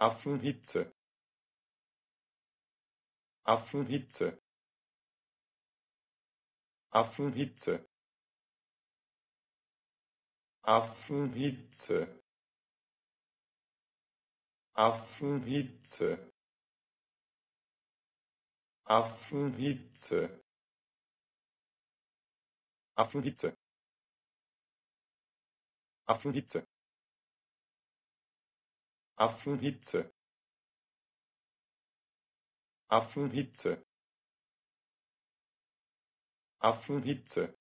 Affenhitze. Affenhitze. Affenhitze. Affenhitze. Affenhitze. Affenhitze. Affenhitze. Affenhitze Affenhitze. Affenhitze. Affenhitze